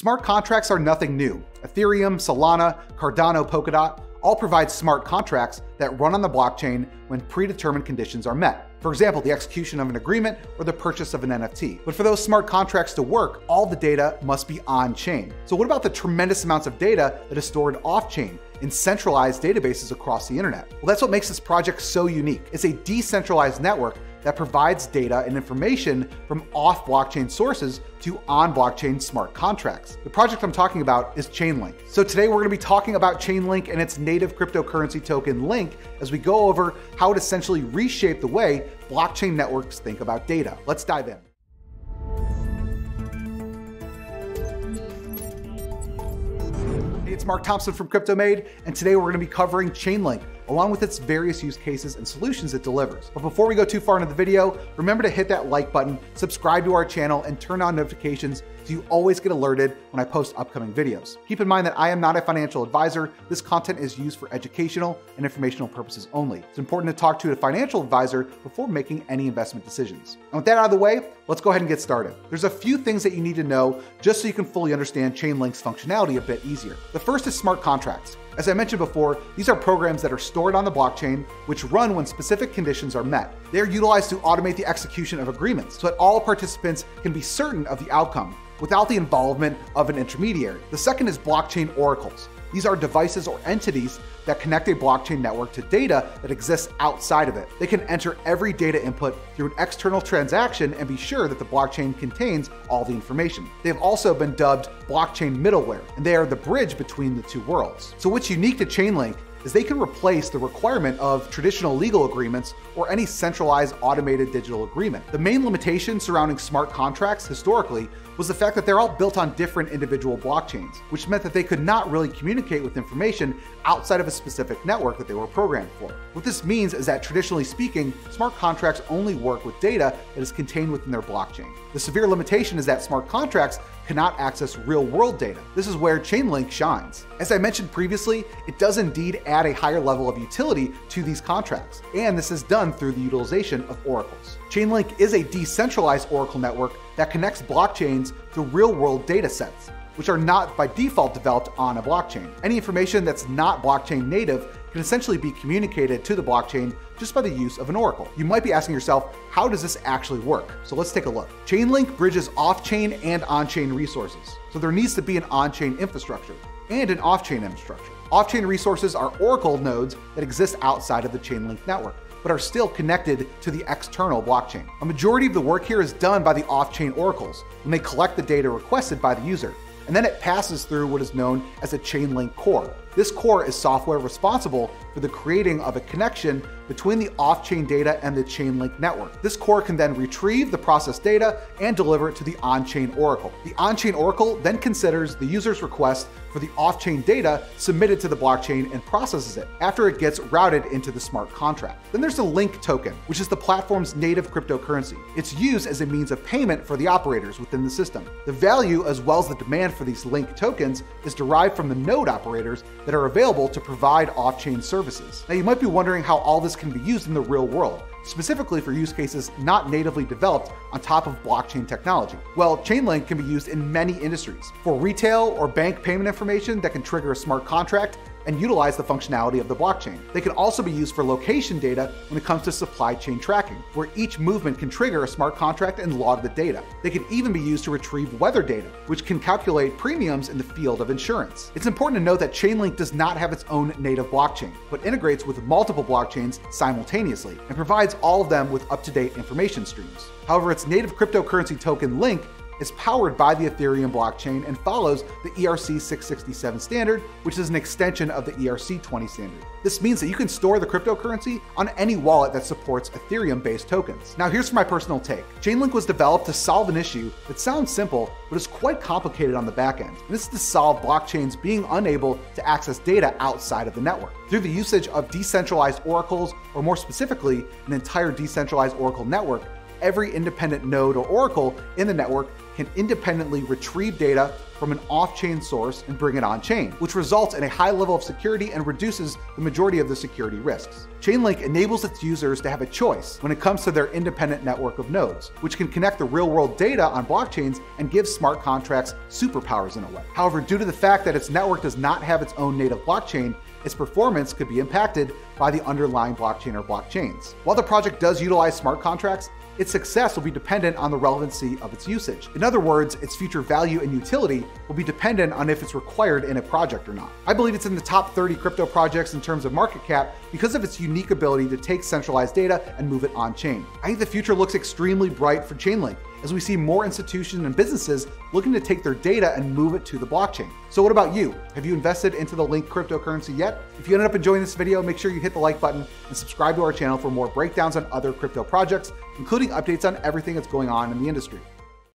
Smart contracts are nothing new. Ethereum, Solana, Cardano, Polkadot all provide smart contracts that run on the blockchain when predetermined conditions are met. For example, the execution of an agreement or the purchase of an NFT. But for those smart contracts to work, all the data must be on chain. So, what about the tremendous amounts of data that is stored off chain? in centralized databases across the internet. Well, that's what makes this project so unique. It's a decentralized network that provides data and information from off blockchain sources to on blockchain smart contracts. The project I'm talking about is Chainlink. So today we're going to be talking about Chainlink and its native cryptocurrency token Link as we go over how it essentially reshaped the way blockchain networks think about data. Let's dive in. Hey, it's Mark Thompson from CryptoMade, and today we're going to be covering Chainlink, along with its various use cases and solutions it delivers. But before we go too far into the video, remember to hit that like button, subscribe to our channel, and turn on notifications so you always get alerted when I post upcoming videos. Keep in mind that I am not a financial advisor. This content is used for educational and informational purposes only. It's important to talk to a financial advisor before making any investment decisions. And with that out of the way, let's go ahead and get started. There's a few things that you need to know just so you can fully understand Chainlink's functionality a bit easier. The first is smart contracts. As I mentioned before, these are programs that are stored on the blockchain, which run when specific conditions are met. They are utilized to automate the execution of agreements so that all participants can be certain of the outcome without the involvement of an intermediary. The second is blockchain oracles. These are devices or entities that connect a blockchain network to data that exists outside of it. They can enter every data input through an external transaction and be sure that the blockchain contains all the information. They have also been dubbed blockchain middleware, and they are the bridge between the two worlds. So what's unique to Chainlink is they can replace the requirement of traditional legal agreements or any centralized automated digital agreement. The main limitation surrounding smart contracts historically was the fact that they're all built on different individual blockchains, which meant that they could not really communicate with information outside of a specific network that they were programmed for. What this means is that traditionally speaking, smart contracts only work with data that is contained within their blockchain. The severe limitation is that smart contracts cannot access real world data. This is where Chainlink shines. As I mentioned previously, it does indeed add a higher level of utility to these contracts, and this is done through the utilization of oracles. Chainlink is a decentralized oracle network that connects blockchains to real world data sets, which are not by default developed on a blockchain. Any information that's not blockchain native can essentially be communicated to the blockchain just by the use of an oracle. You might be asking yourself, how does this actually work? So let's take a look. Chainlink bridges off-chain and on-chain resources. So there needs to be an on-chain infrastructure and an off-chain infrastructure. Off-chain resources are oracle nodes that exist outside of the Chainlink network but are still connected to the external blockchain. A majority of the work here is done by the off-chain oracles when they collect the data requested by the user, and then it passes through what is known as a Chainlink core. This core is software responsible for the creating of a connection between the off-chain data and the Chainlink network. This core can then retrieve the processed data and deliver it to the on-chain oracle. The on-chain oracle then considers the user's request for the off-chain data submitted to the blockchain and processes it after it gets routed into the smart contract. Then there's the Link token, which is the platform's native cryptocurrency. It's used as a means of payment for the operators within the system. The value as well as the demand for these Link tokens is derived from the node operators that are available to provide off-chain services. Now you might be wondering how all this can be used in the real world specifically for use cases not natively developed on top of blockchain technology. Well, Chainlink can be used in many industries. For retail or bank payment information that can trigger a smart contract, and utilize the functionality of the blockchain. They can also be used for location data when it comes to supply chain tracking, where each movement can trigger a smart contract and log the data. They can even be used to retrieve weather data, which can calculate premiums in the field of insurance. It's important to note that Chainlink does not have its own native blockchain, but integrates with multiple blockchains simultaneously and provides all of them with up-to-date information streams. However, its native cryptocurrency token Link is powered by the Ethereum blockchain and follows the ERC 667 standard, which is an extension of the ERC 20 standard. This means that you can store the cryptocurrency on any wallet that supports Ethereum based tokens. Now, here's my personal take Chainlink was developed to solve an issue that sounds simple, but is quite complicated on the back end. And this is to solve blockchains being unable to access data outside of the network. Through the usage of decentralized oracles, or more specifically, an entire decentralized oracle network, every independent node or oracle in the network can independently retrieve data from an off-chain source and bring it on-chain, which results in a high level of security and reduces the majority of the security risks. Chainlink enables its users to have a choice when it comes to their independent network of nodes, which can connect the real-world data on blockchains and give smart contracts superpowers in a way. However, due to the fact that its network does not have its own native blockchain, its performance could be impacted by the underlying blockchain or blockchains. While the project does utilize smart contracts, its success will be dependent on the relevancy of its usage. In other words, its future value and utility will be dependent on if it's required in a project or not. I believe it's in the top 30 crypto projects in terms of market cap because of its unique ability to take centralized data and move it on chain. I think the future looks extremely bright for Chainlink as we see more institutions and businesses looking to take their data and move it to the blockchain. So what about you? Have you invested into the Link cryptocurrency yet? If you ended up enjoying this video, make sure you hit the like button and subscribe to our channel for more breakdowns on other crypto projects, including updates on everything that's going on in the industry.